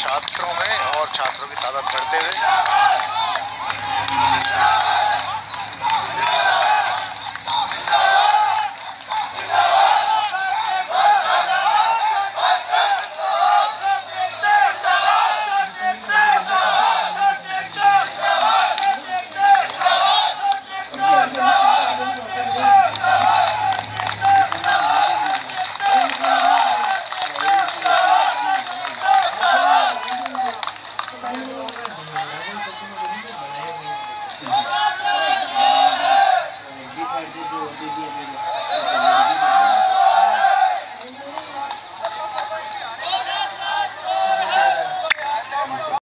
छात्रों में और छात्रों की तादाद बढ़ते हुए